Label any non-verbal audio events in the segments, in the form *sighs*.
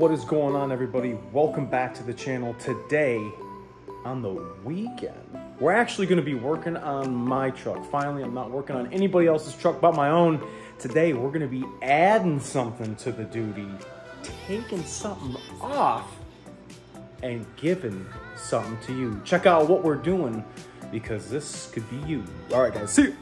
What is going on, everybody? Welcome back to the channel. Today, on the weekend, we're actually going to be working on my truck. Finally, I'm not working on anybody else's truck but my own. Today, we're going to be adding something to the duty, taking something off, and giving something to you. Check out what we're doing because this could be you. All right, guys, see you.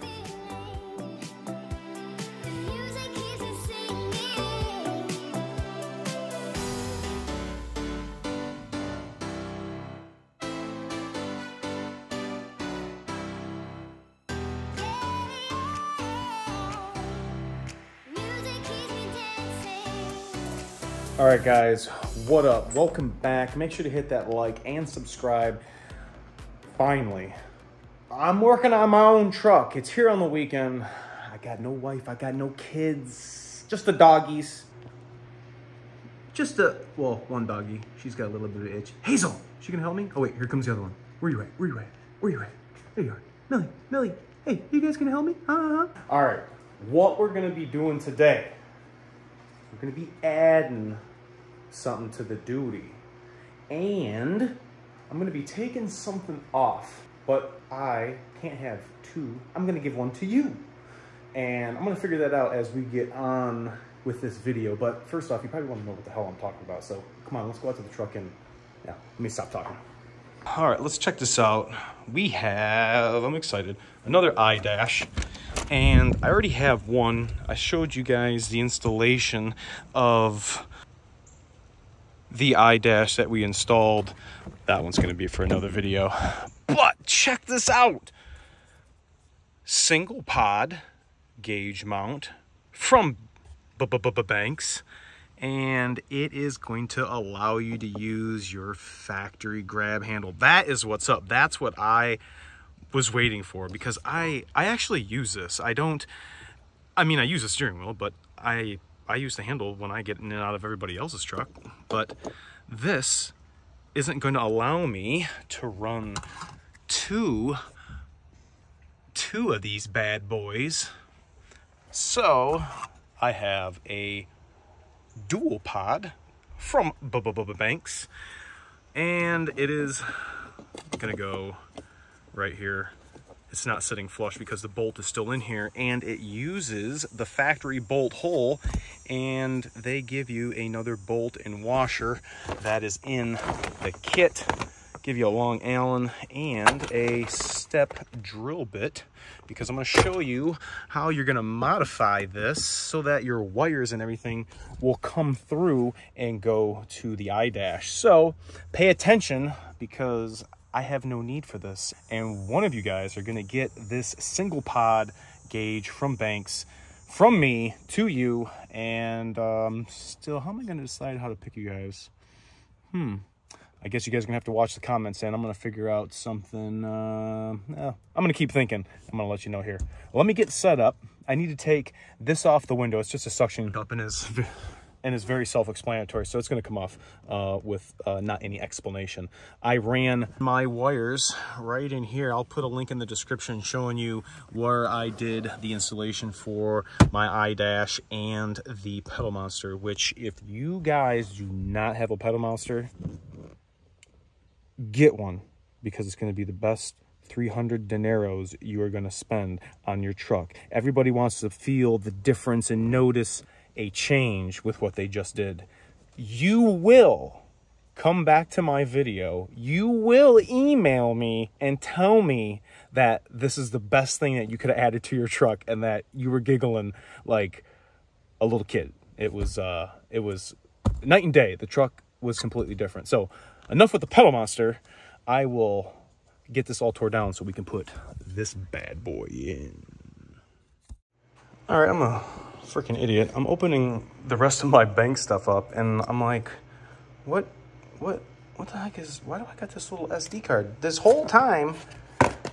All right, guys, what up? Welcome back. Make sure to hit that like and subscribe. Finally, I'm working on my own truck. It's here on the weekend. I got no wife, I got no kids, just the doggies. Just a, well, one doggy. She's got a little bit of itch. Hazel, she gonna help me? Oh, wait, here comes the other one. Where you at? Where you at? Where you at? There you are. Millie, Millie, hey, you guys gonna help me? Uh-huh. All right, what we're gonna be doing today we're to be adding something to the duty. And I'm to be taking something off, but I can't have two. I'm to give one to you. And I'm to figure that out as we get on with this video. But first off, you probably want to know what the hell I'm talking about. So come on, let's go out to the truck and yeah, let me stop talking. All right, let's check this out. We have, I'm excited, another iDash and I already have one. I showed you guys the installation of the iDash that we installed. That one's going to be for another video. But check this out. Single pod gauge mount from B -B -B Banks and it is going to allow you to use your factory grab handle. That is what's up. That's what I was waiting for because I I actually use this. I don't I mean I use a steering wheel, but I I use the handle when I get in and out of everybody else's truck. But this isn't going to allow me to run two two of these bad boys. So I have a dual pod from Bubba Banks and it is gonna go right here. It's not sitting flush because the bolt is still in here and it uses the factory bolt hole and they give you another bolt and washer that is in the kit. Give you a long Allen and a step drill bit because I'm going to show you how you're going to modify this so that your wires and everything will come through and go to the iDash. So pay attention because I have no need for this. And one of you guys are gonna get this single pod gauge from Banks from me to you. And um, still, how am I gonna decide how to pick you guys? Hmm. I guess you guys are gonna have to watch the comments and I'm gonna figure out something. Uh, I'm gonna keep thinking. I'm gonna let you know here. Let me get set up. I need to take this off the window. It's just a suction cup and is and is very self-explanatory. So it's going to come off uh, with uh, not any explanation. I ran my wires right in here. I'll put a link in the description showing you where I did the installation for my iDash and the Pedal Monster, which if you guys do not have a Pedal Monster, get one because it's going to be the best 300 dineros you are going to spend on your truck. Everybody wants to feel the difference and notice a change with what they just did, you will come back to my video. You will email me and tell me that this is the best thing that you could have added to your truck and that you were giggling like a little kid. It was uh it was night and day. The truck was completely different. So, enough with the pedal monster. I will get this all tore down so we can put this bad boy in. All right, I'm a freaking idiot. I'm opening the rest of my bank stuff up and I'm like, what, what, what the heck is, why do I got this little SD card? This whole time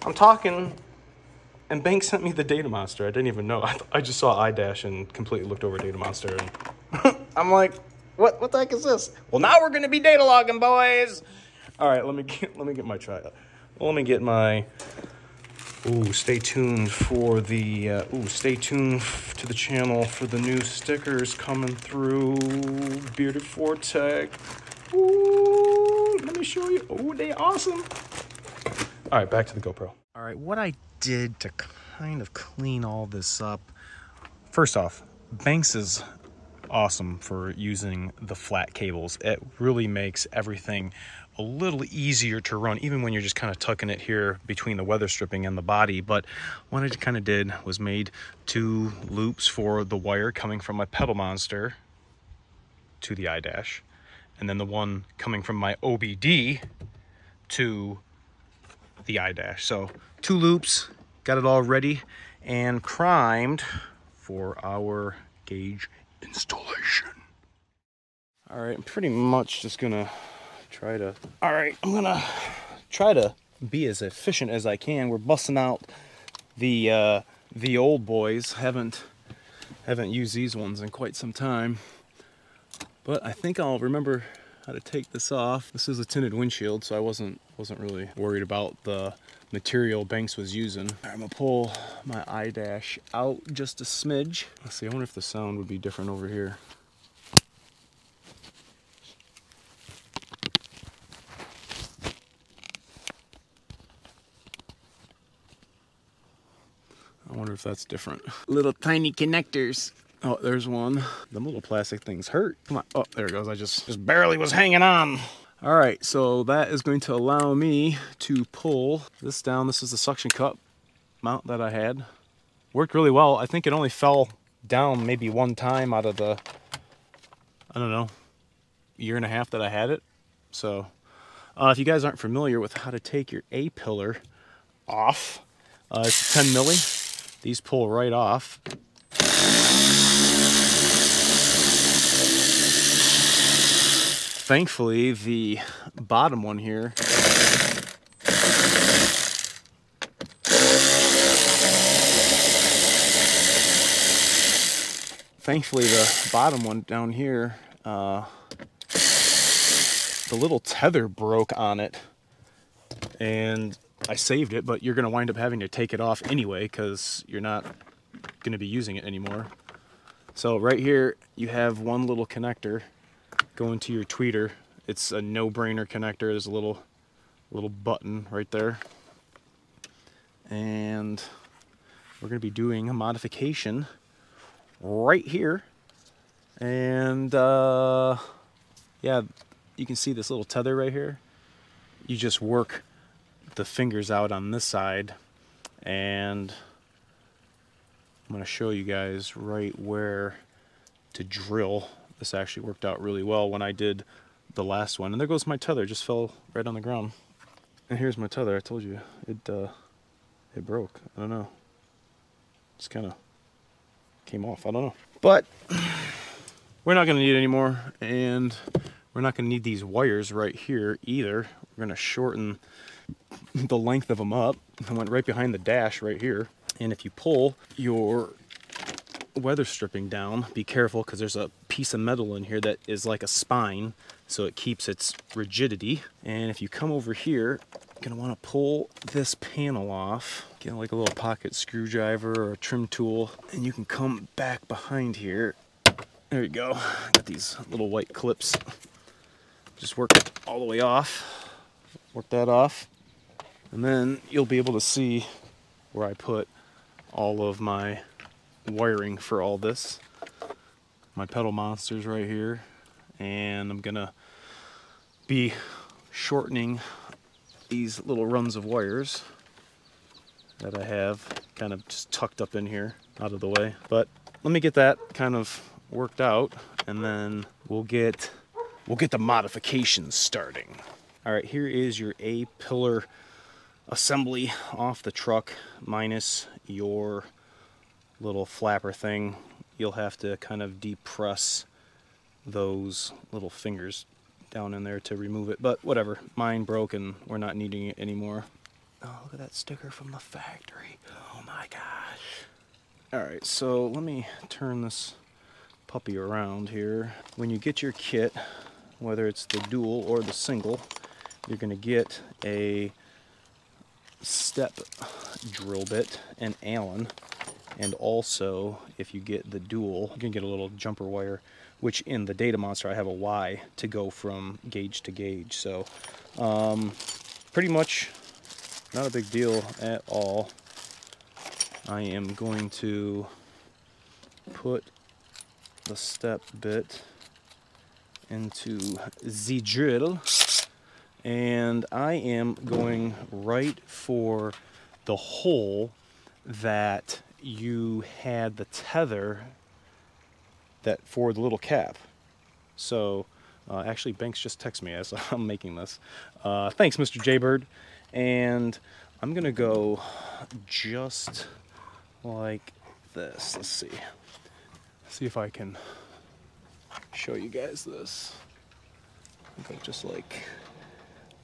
I'm talking and Bank sent me the Data Monster. I didn't even know. I, I just saw iDash and completely looked over Data Monster and *laughs* I'm like, what, what the heck is this? Well, now we're going to be data logging, boys. All right, let me get, let me get my try. Let me get my Ooh, stay tuned for the, uh, ooh, stay tuned to the channel for the new stickers coming through. Bearded Fortec. Ooh, let me show you. Oh, they awesome. All right, back to the GoPro. All right, what I did to kind of clean all this up. First off, Banks is awesome for using the flat cables. It really makes everything a little easier to run, even when you're just kind of tucking it here between the weather stripping and the body. But what I kind of did was made two loops for the wire coming from my pedal monster to the iDash, and then the one coming from my OBD to the iDash. So two loops, got it all ready and primed for our gauge installation. All right, I'm pretty much just gonna try to, all right, I'm gonna try to be as efficient as I can. We're busting out the, uh, the old boys. Haven't, haven't used these ones in quite some time, but I think I'll remember how to take this off. This is a tinted windshield, so I wasn't, wasn't really worried about the material Banks was using. I'm gonna pull my iDash out just a smidge. Let's see, I wonder if the sound would be different over here. I wonder if that's different. Little tiny connectors. Oh, there's one. The little plastic things hurt. Come on. Oh, there it goes. I just, just barely was hanging on. All right, so that is going to allow me to pull this down. This is the suction cup mount that I had. Worked really well. I think it only fell down maybe one time out of the, I don't know, year and a half that I had it. So uh, if you guys aren't familiar with how to take your A-pillar off, uh, it's 10 milli. These pull right off. Thankfully, the bottom one here thankfully the bottom one down here uh, the little tether broke on it and I saved it, but you're going to wind up having to take it off anyway because you're not going to be using it anymore. So right here, you have one little connector going to your tweeter. It's a no-brainer connector. There's a little, little button right there. And we're going to be doing a modification right here. And uh, yeah, you can see this little tether right here. You just work the fingers out on this side and I'm going to show you guys right where to drill. This actually worked out really well when I did the last one. And there goes my tether, just fell right on the ground. And here's my tether, I told you, it uh, it broke. I don't know. Just kind of came off, I don't know. But *sighs* we're not going to need any more and we're not going to need these wires right here either. We're going to shorten *laughs* the length of them up. I went right behind the dash right here. And if you pull your weather stripping down, be careful because there's a piece of metal in here that is like a spine, so it keeps its rigidity. And if you come over here, you're gonna wanna pull this panel off, get like a little pocket screwdriver or a trim tool, and you can come back behind here. There you go, got these little white clips. Just work it all the way off, work that off. And then you'll be able to see where I put all of my wiring for all this. My pedal monsters right here. And I'm gonna be shortening these little runs of wires that I have kind of just tucked up in here out of the way. But let me get that kind of worked out and then we'll get we'll get the modifications starting. All right, here is your A-pillar assembly off the truck minus your little flapper thing. You'll have to kind of depress those little fingers down in there to remove it. But whatever, mine broke and we're not needing it anymore. Oh, look at that sticker from the factory. Oh my gosh. Alright, so let me turn this puppy around here. When you get your kit, whether it's the dual or the single, you're going to get a step drill bit and Allen and also if you get the dual you can get a little jumper wire which in the data monster I have a Y to go from gauge to gauge. So um, pretty much not a big deal at all. I am going to put the step bit into the drill and I am going right for the hole that you had the tether that for the little cap. So uh, actually Banks just texted me as *laughs* I'm making this. Uh, thanks Mr. Jaybird. And I'm gonna go just like this. Let's see. See if I can show you guys this. Go just like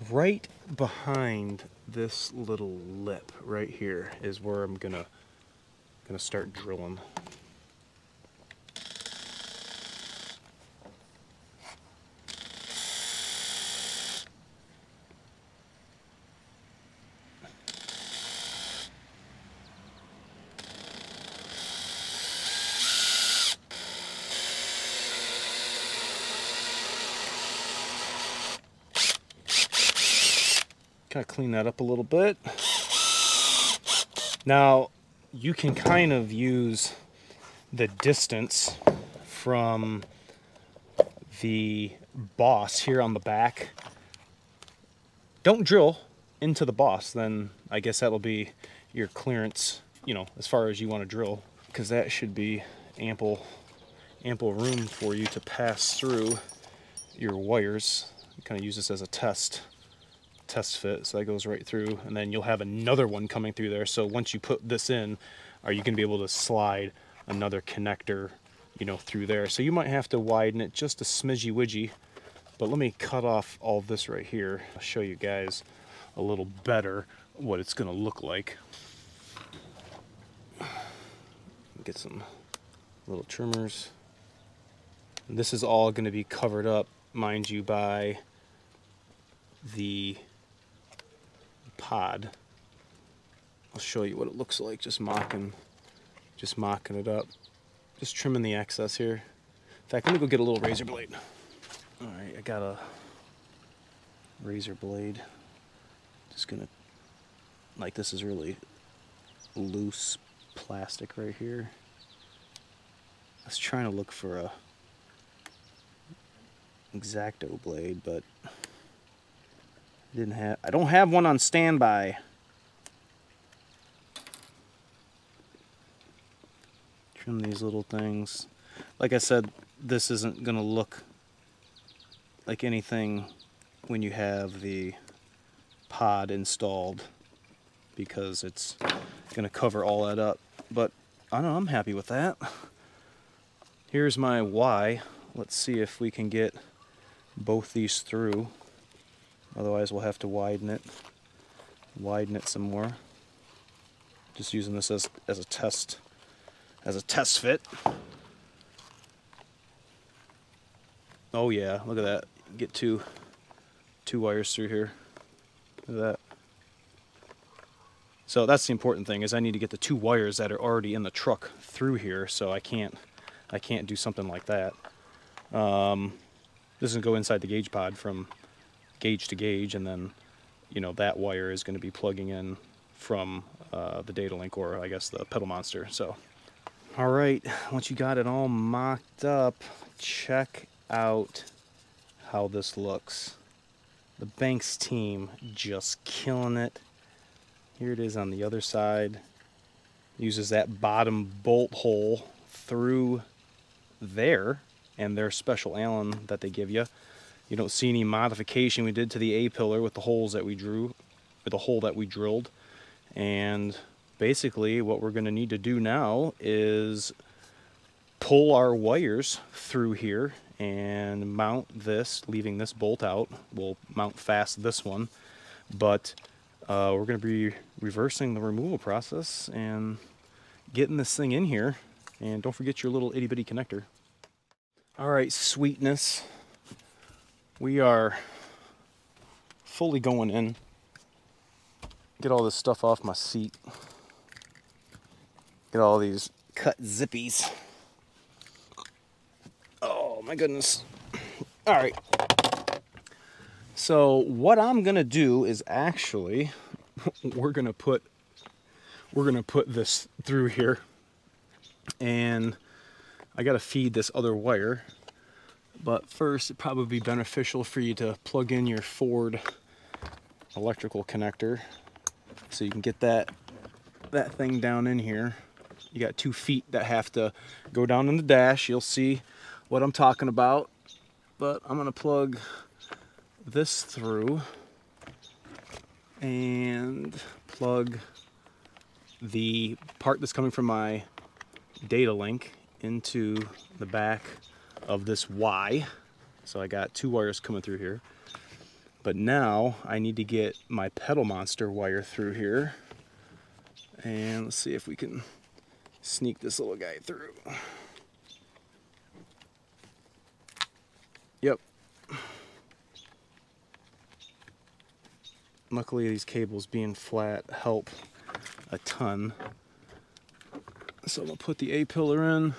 right behind this little lip right here is where I'm gonna gonna start drilling. Kind of clean that up a little bit. Now, you can kind of use the distance from the boss here on the back. Don't drill into the boss, then I guess that'll be your clearance, you know, as far as you want to drill, because that should be ample, ample room for you to pass through your wires. kind of use this as a test test fit so that goes right through and then you'll have another one coming through there. So once you put this in are you to be able to slide another connector you know through there? So you might have to widen it just a smidgy widgy but let me cut off all this right here. I'll show you guys a little better what it's going to look like. Get some little trimmers. And this is all going to be covered up mind you by the pod. I'll show you what it looks like, just mocking, just mocking it up. Just trimming the excess here. In fact, let me go get a little razor blade. All right, I got a razor blade. Just gonna, like this is really loose plastic right here. I was trying to look for a X-Acto blade, but didn't have, I don't have one on standby. Trim these little things. Like I said, this isn't going to look like anything when you have the pod installed because it's going to cover all that up. But I don't know, I'm happy with that. Here's my Y. Let's see if we can get both these through. Otherwise we'll have to widen it, widen it some more. Just using this as, as a test, as a test fit. Oh yeah, look at that. Get two, two wires through here. Look at that. So that's the important thing is I need to get the two wires that are already in the truck through here so I can't I can't do something like that. Um, this is go inside the gauge pod from gauge to gauge and then you know that wire is going to be plugging in from uh, the data link or I guess the pedal monster so. All right once you got it all mocked up check out how this looks. The Banks team just killing it. Here it is on the other side. Uses that bottom bolt hole through there and their special Allen that they give you you don't see any modification we did to the A-pillar with the holes that we drew, with the hole that we drilled. And basically what we're going to need to do now is pull our wires through here and mount this, leaving this bolt out. We'll mount fast this one, but uh, we're going to be reversing the removal process and getting this thing in here. And don't forget your little itty bitty connector. All right, sweetness we are fully going in. Get all this stuff off my seat. Get all these cut zippies. Oh my goodness. All right. So what I'm gonna do is actually, *laughs* we're gonna put, we're gonna put this through here and I gotta feed this other wire. But first, it'd probably be beneficial for you to plug in your Ford electrical connector so you can get that that thing down in here you got two feet that have to go down in the dash. You'll see what I'm talking about. But I'm gonna plug this through and plug the part that's coming from my data link into the back of this Y. So I got two wires coming through here. But now I need to get my pedal monster wire through here. And let's see if we can sneak this little guy through. Yep. Luckily these cables being flat help a ton. So I'm gonna put the A-pillar in,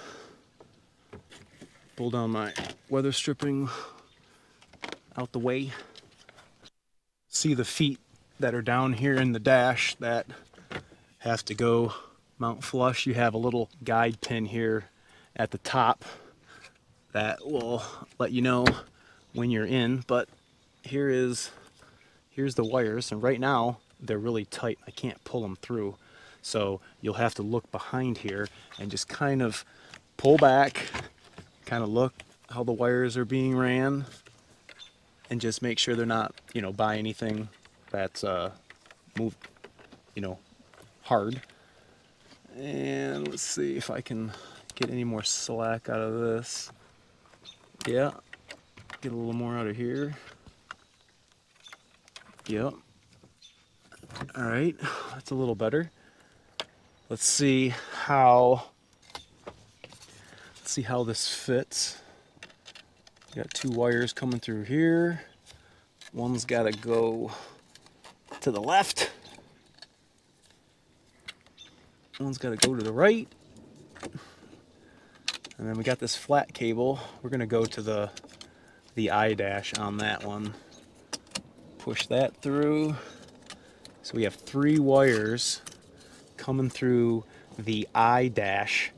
pull down my weather stripping out the way. See the feet that are down here in the dash that have to go mount flush, you have a little guide pin here at the top that will let you know when you're in. But here is, here's the wires. And right now they're really tight. I can't pull them through. So you'll have to look behind here and just kind of pull back, kind of look how the wires are being ran and just make sure they're not, you know, by anything that's uh, moved, you know, hard. And let's see if I can get any more slack out of this. Yeah, get a little more out of here. Yep. All right, that's a little better. Let's see how, let's see how this fits. Got two wires coming through here. One's got to go to the left One's got to go to the right. And then we got this flat cable. We're going to go to the, the iDash on that one. Push that through. So we have three wires coming through the iDash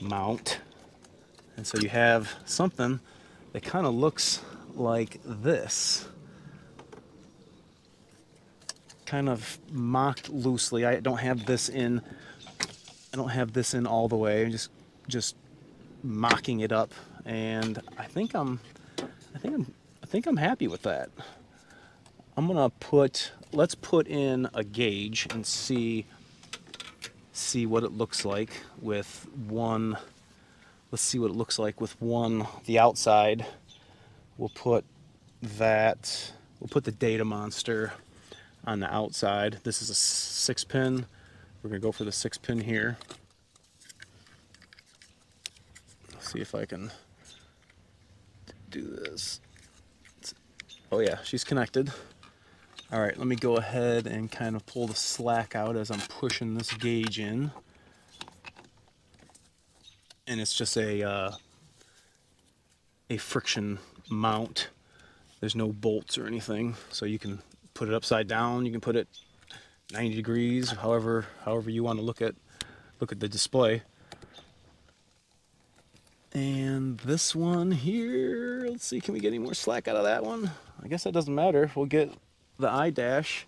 mount. And so you have something that kind of looks like this. Kind of mocked loosely. I don't have this in I don't have this in all the way. I'm just just mocking it up, and I think I'm I think I'm I think I'm happy with that. I'm gonna put let's put in a gauge and see see what it looks like with one let's see what it looks like with one the outside we'll put that we'll put the data monster on the outside this is a six pin we're to go for the six pin here. See if I can do this. Oh yeah, she's connected. All right, let me go ahead and kind of pull the slack out as I'm pushing this gauge in. And it's just a, uh, a friction mount. There's no bolts or anything, so you can put it upside down, you can put it 90 degrees, however however you want to look at look at the display. And this one here, let's see, can we get any more slack out of that one? I guess that doesn't matter. We'll get the iDash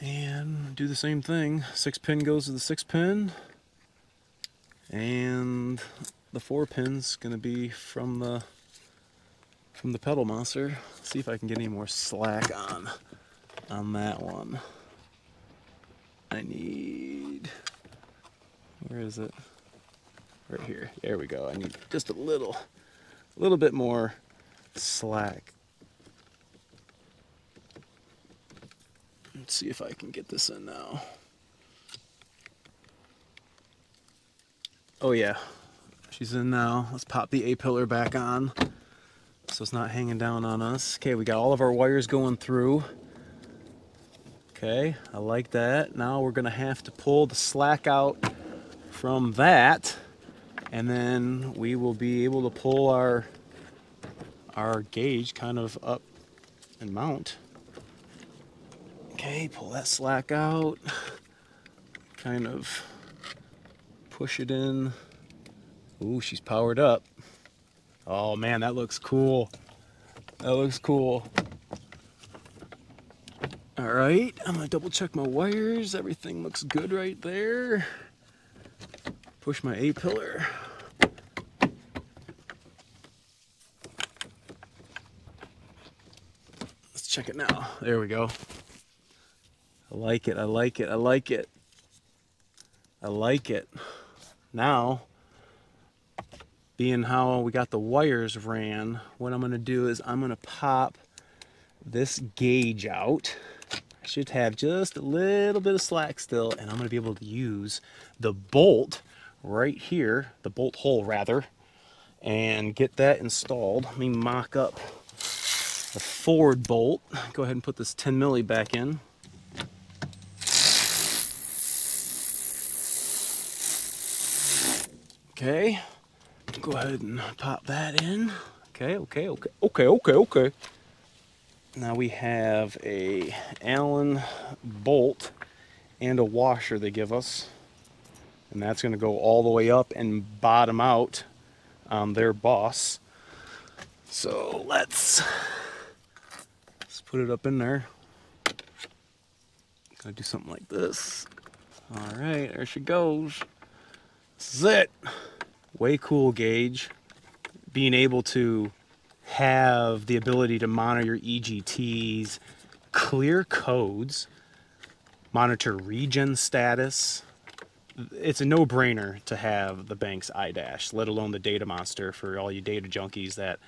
and do the same thing. Six pin goes to the six pin. And the four pin's gonna be from the from the pedal monster. See if I can get any more slack on on that one. I need, where is it? Right here. There we go. I need just a little, a little bit more slack. Let's see if I can get this in now. Oh yeah, she's in now. Let's pop the A-pillar back on so it's not hanging down on us. Okay, we got all of our wires going through. Okay, I like that. Now we're gonna have to pull the slack out from that and then we will be able to pull our our gauge kind of up and mount. Okay, pull that slack out. Kind of push it in. Ooh, she's powered up. Oh man, that looks cool. That looks cool. All right, I'm gonna double check my wires. Everything looks good right there. Push my A-pillar. Let's check it now. There we go. I like it, I like it, I like it. I like it. Now, being how we got the wires ran, what I'm gonna do is I'm gonna pop this gauge out. I should have just a little bit of slack still, and I'm gonna be able to use the bolt right here, the bolt hole rather, and get that installed. Let me mock up the forward bolt. Go ahead and put this 10 milli back in. Okay, go ahead and pop that in. Okay, okay, okay, okay, okay, okay. Now we have a Allen bolt and a washer they give us. And that's gonna go all the way up and bottom out on their boss. So let's, let's put it up in there. Gonna do something like this. All right, there she goes. This is it. Way cool gauge. Being able to have the ability to monitor your EGTs, clear codes, monitor regen status. It's a no-brainer to have the Banks iDash, let alone the Data Monster for all you data junkies that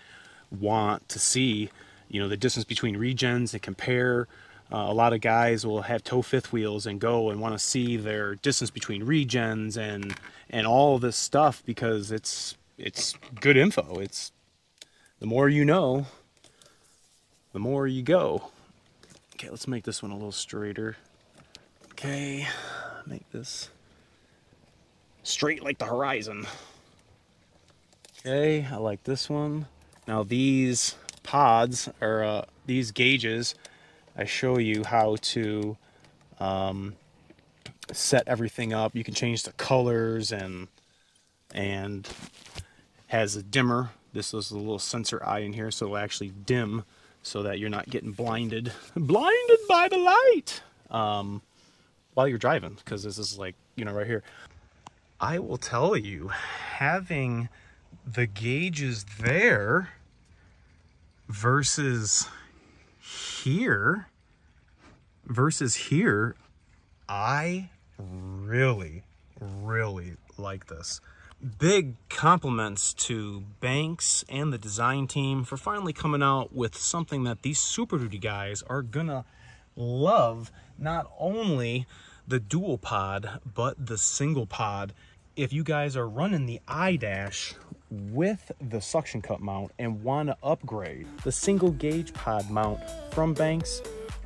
want to see, you know, the distance between regens and compare uh, a lot of guys will have tow fifth wheels and go and want to see their distance between regens and and all this stuff because it's it's good info. It's the more you know, the more you go. Okay, let's make this one a little straighter. Okay, make this straight like the horizon. Okay, I like this one. Now these pods are uh, these gauges I show you how to um, set everything up. You can change the colors and and has a dimmer. This is a little sensor eye in here, so it'll actually dim so that you're not getting blinded. *laughs* blinded by the light um, while you're driving, because this is like, you know, right here. I will tell you, having the gauges there versus here versus here, I really, really like this. Big compliments to Banks and the design team for finally coming out with something that these Super Duty guys are gonna love. Not only the dual pod, but the single pod. If you guys are running the iDash with the suction cup mount and want to upgrade the single gauge pod mount from Banks,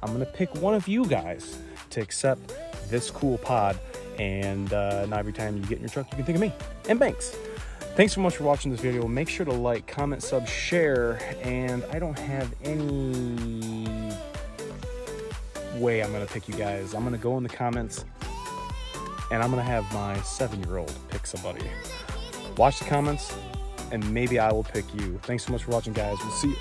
I'm gonna pick one of you guys to accept this cool pod. And uh, now every time you get in your truck, you can think of me and Banks. Thanks so much for watching this video. Make sure to like, comment, sub, share, and I don't have any way I'm gonna pick you guys. I'm gonna go in the comments and I'm gonna have my seven-year-old pick somebody. Watch the comments, and maybe I will pick you. Thanks so much for watching, guys. We'll see you.